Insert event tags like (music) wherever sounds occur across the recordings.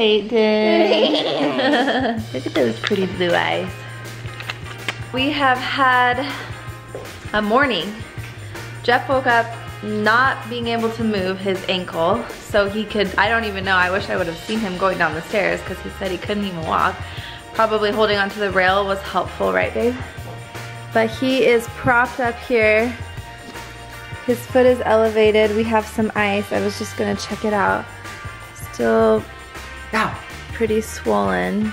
Peyton. (laughs) (laughs) Look at those pretty blue eyes. We have had a morning. Jeff woke up not being able to move his ankle so he could, I don't even know, I wish I would have seen him going down the stairs because he said he couldn't even walk. Probably holding onto the rail was helpful, right babe? But he is propped up here. His foot is elevated. We have some ice. I was just gonna check it out. Still Ow. pretty swollen.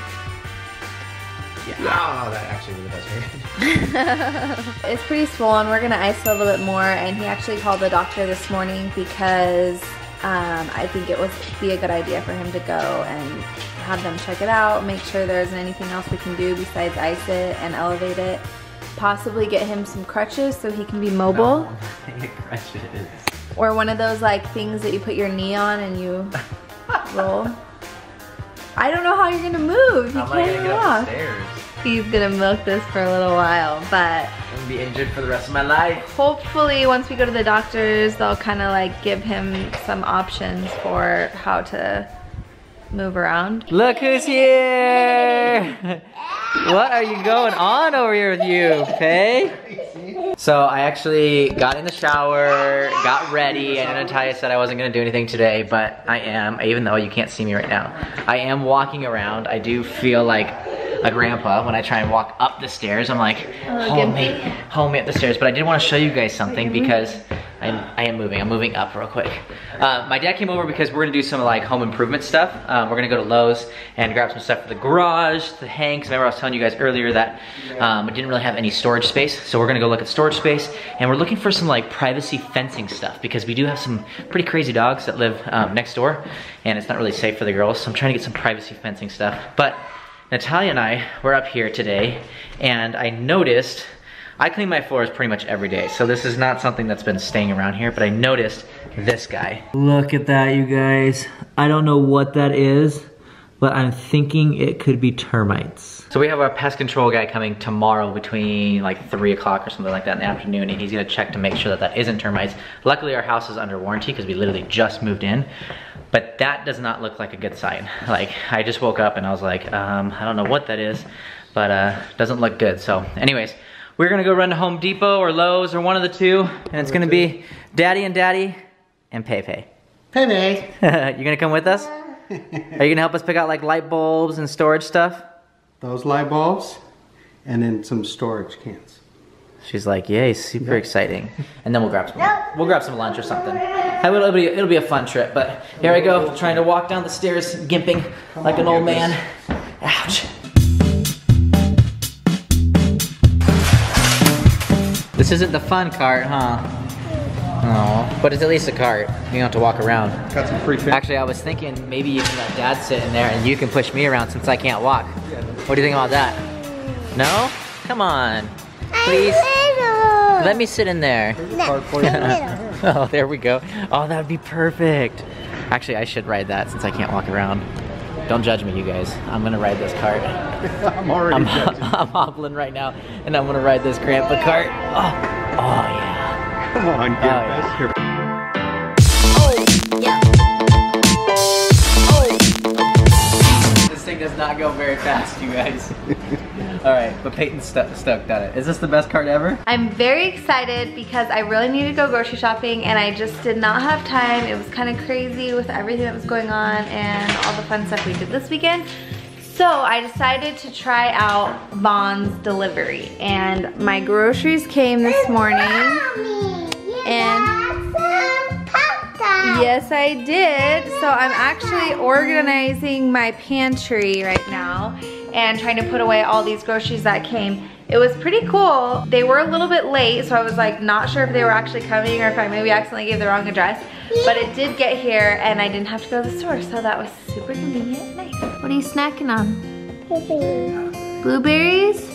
Yeah. Oh, that actually really does hurt. (laughs) It's pretty swollen. We're gonna ice a little bit more and he actually called the doctor this morning because um, I think it would be a good idea for him to go and have them check it out, make sure there isn't anything else we can do besides ice it and elevate it. Possibly get him some crutches so he can be mobile. (laughs) crutches. Or one of those like things that you put your knee on and you (laughs) roll. I don't know how you're gonna move. You How am I can't gonna even get up walk. the stairs? He's gonna milk this for a little while, but I'm gonna be injured for the rest of my life. hopefully once we go to the doctors, they'll kind of like give him some options for how to move around. Look who's here! what are you going on over here with you, Faye? So I actually got in the shower, got ready, and Natalia said I wasn't gonna do anything today, but I am, even though you can't see me right now. I am walking around. I do feel like a grandpa when I try and walk up the stairs. I'm like, Oh, hold me, hold me up the stairs. But I did want to show you guys something because I'm, I am moving. I'm moving up real quick. Uh, my dad came over because we're gonna do some like home improvement stuff. Um, we're gonna go to Lowe's and grab some stuff for the garage, the hang. 'cause remember I was telling you guys earlier that um, I didn't really have any storage space. So we're gonna go look at storage space and we're looking for some like privacy fencing stuff because we do have some pretty crazy dogs that live um, next door and it's not really safe for the girls. So I'm trying to get some privacy fencing stuff. But Natalia and I were up here today and I noticed, I clean my floors pretty much every day, so this is not something that's been staying around here, but I noticed this guy. Look at that, you guys. I don't know what that is, but I'm thinking it could be termites. So we have our pest control guy coming tomorrow between like three o'clock or something like that in the afternoon, and he's gonna check to make sure that that isn't termites. Luckily our house is under warranty because we literally just moved in. But that does not look like a good sign. (laughs) Like, I just woke up and I was like, um, I don't know what that is, but uh, doesn't look good. So anyways, we're gonna go run to Home Depot or Lowe's or one of the two, and it's gonna be Daddy and Daddy and Pepe. Penny. (laughs) you gonna come with us? Are you gonna help us pick out like light bulbs and storage stuff? Those light bulbs, and then some storage cans. She's like, yay, super exciting. And then we'll grab some, we'll grab some lunch or something. It'll be, it'll be a fun trip, but here I go, trying to walk down the stairs, gimping like an old man. Ouch. This isn't the fun cart, huh? Oh, but it's at least a cart. You don't have to walk around. Got some free food. Actually, I was thinking maybe you can let dad sit in there and you can push me around since I can't walk. What do you think about that? No? Come on. Please. Let me sit in there. (laughs) oh, there we go. Oh, that would be perfect. Actually, I should ride that since I can't walk around. Don't judge me, you guys. I'm gonna ride this cart. (laughs) I'm already I'm, judging. (laughs) I'm hobbling right now, and I'm gonna ride this grandpa cart. Oh, oh yeah. Come on, get Oh, yeah. back here. Oh, oh. This thing does not go very fast, you guys. (laughs) All right, but Peyton's stu stoked on it. Is this the best card ever? I'm very excited because I really needed to go grocery shopping and I just did not have time. It was kind of crazy with everything that was going on and all the fun stuff we did this weekend. So I decided to try out Vons delivery and my groceries came this morning. And Yes, I did. So I'm actually organizing my pantry right now and trying to put away all these groceries that came. It was pretty cool. They were a little bit late, so I was like not sure if they were actually coming or if I maybe accidentally gave the wrong address. But it did get here and I didn't have to go to the store, so that was super convenient and nice. What are you snacking on? Blueberries?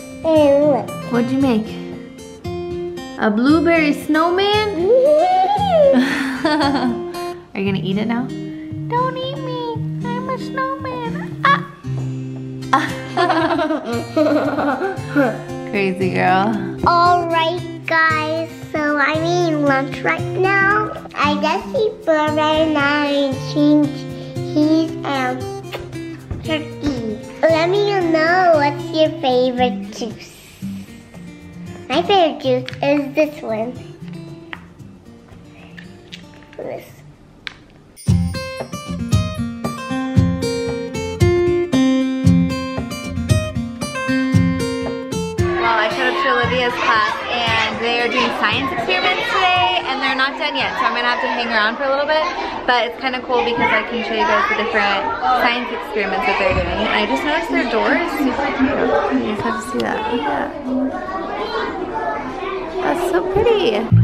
What'd you make? A blueberry snowman? (laughs) Are you gonna eat it now? Don't eat me. I'm a snowman. (laughs) Crazy girl. Alright guys, so I'm eating lunch right now. I just eat burger and I change cheese and let me know what's your favorite juice. My favorite juice is this one. This. They are doing science experiments today and they're not done yet. So I'm gonna have to hang around for a little bit. But it's kind of cool because I can show you guys the different science experiments that they're doing. I just noticed their door is super cute. You just have to see that. That. That's so pretty.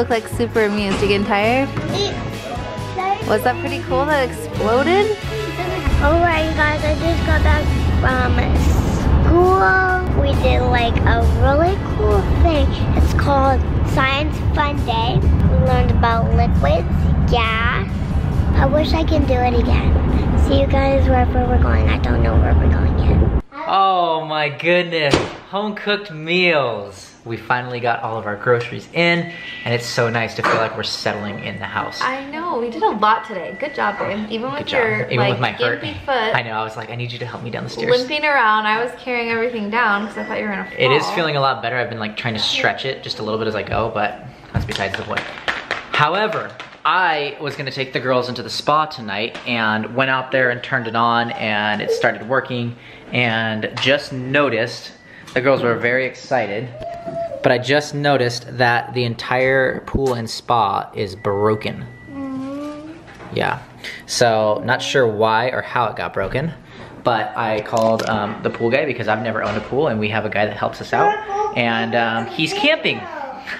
Look like super amused. You getting tired? Was that pretty cool that it exploded? Oh Alright guys, I just got back from school. We did like a really cool thing. It's called Science Fun Day. We learned about liquids, gas. I wish I can do it again. See you guys wherever we're going. I don't know where we're going yet. Oh my goodness, home cooked meals. We finally got all of our groceries in and it's so nice to feel like we're settling in the house. I know, we did a lot today. Good job, babe. Even with job. your Even like with my hurt. gimpy foot I know, I was like, I need you to help me down the stairs. limping around, I was carrying everything down because I thought you were gonna fall. It is feeling a lot better. I've been like trying to stretch it just a little bit as I go, but that's besides the point. However, I was gonna take the girls into the spa tonight and went out there and turned it on and it started working and just noticed, the girls were very excited, but I just noticed that the entire pool and spa is broken. Yeah, so not sure why or how it got broken, but I called um, the pool guy because I've never owned a pool and we have a guy that helps us out and um, he's camping.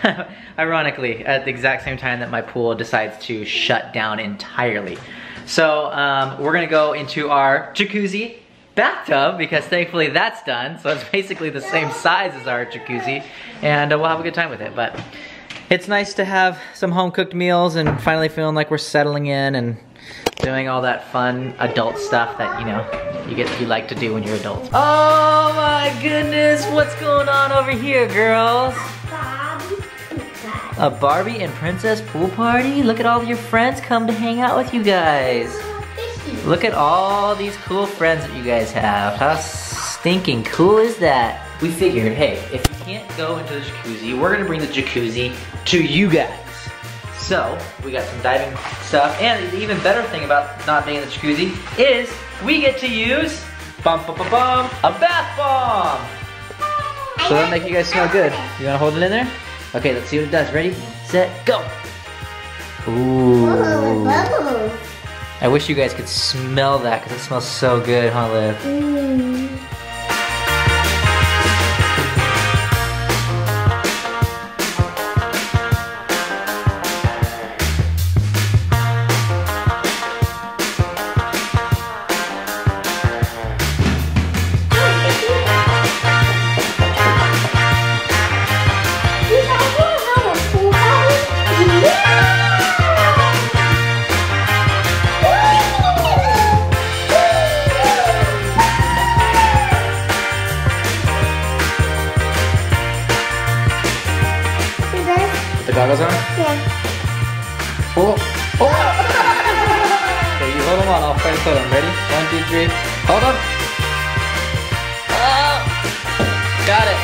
(laughs) Ironically, at the exact same time that my pool decides to shut down entirely. So um, we're gonna go into our jacuzzi bathtub because thankfully that's done. So it's basically the same size as our jacuzzi and uh, we'll have a good time with it. But it's nice to have some home cooked meals and finally feeling like we're settling in and doing all that fun adult stuff that you know you get you like to do when you're adults. Oh my goodness, what's going on over here, girls? A Barbie and Princess pool party? Look at all your friends come to hang out with you guys. Look at all these cool friends that you guys have. How stinking cool is that? We figured, hey, if you can't go into the jacuzzi, we're gonna bring the jacuzzi to you guys. So, we got some diving stuff, and the even better thing about not being in the jacuzzi is we get to use, bum bum bum bum, a bath bomb! So that'll make you guys smell good. You wanna hold it in there? Okay, let's see what it does. Ready, set, go! Ooh. bubbles. I wish you guys could smell that because it smells so good, huh, Liv? Put the goggles on? Oh, oh! okay, you hold them on. I'll try to put them. Ready? One, two, three. Hold them. Oh, ah, got it.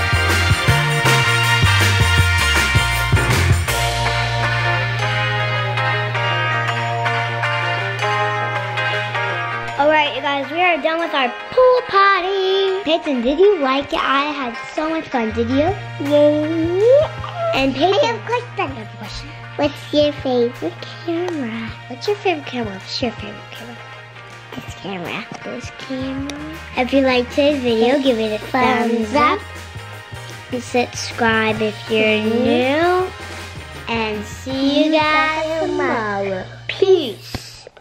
Alright, you guys, we are done with our pool party. Peyton, did you like it? I had so much fun. Did you? Yeah. And Peyton, I have a question. I have a question. What's your favorite camera? What's your favorite camera? What's your favorite camera? This camera. This camera. If you liked today's video, give it a thumbs up. And subscribe if you're mm-hmm. new. And see you mm-hmm. guys